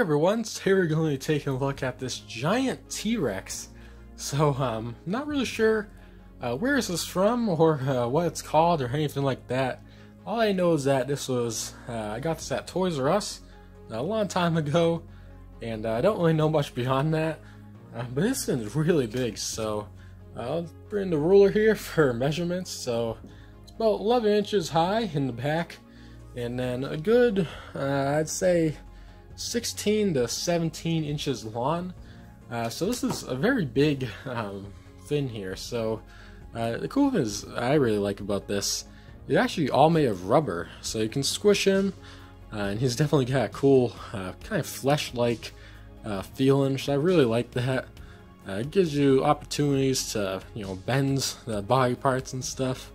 everyone, today we're going to be taking a look at this giant T-Rex. So, um, not really sure uh, where is this from or uh, what it's called or anything like that. All I know is that this was, uh, I got this at Toys R Us a long time ago, and uh, I don't really know much beyond that. Uh, but this thing's really big, so uh, I'll bring the ruler here for measurements. So, it's about 11 inches high in the back, and then a good, I'd say, 16 to 17 inches long. Uh, so this is a very big um, fin here. So uh, the cool thing is I really like about this, it's actually all made of rubber. So you can squish him, uh, and he's definitely got a cool uh, kind of flesh-like uh, feeling. So I really like that. Uh, it gives you opportunities to you know bend the body parts and stuff.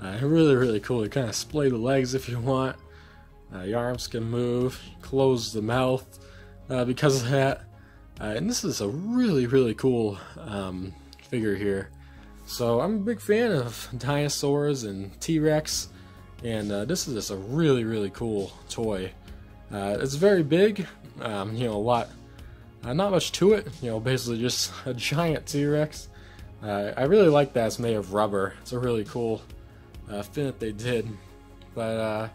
really really cool. You kind of splay the legs if you want. Uh, your arms can move, close the mouth uh, because of that. Uh, and this is a really, really cool um, figure here. So I'm a big fan of dinosaurs and T-Rex, and uh, this is just a really, really cool toy. Uh, it's very big, um, you know, a lot, uh, not much to it, you know, basically just a giant T-Rex. I really like that it's made of rubber. It's a really cool that they did. But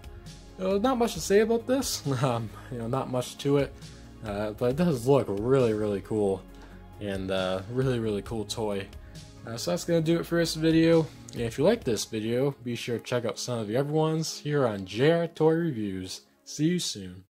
uh, not much to say about this. Um, you know, not much to it, uh, but it does look really, really cool, and uh, really, really cool toy. Uh, so that's gonna do it for this video. And if you like this video, be sure to check out some of the other ones here on JR Toy Reviews. See you soon.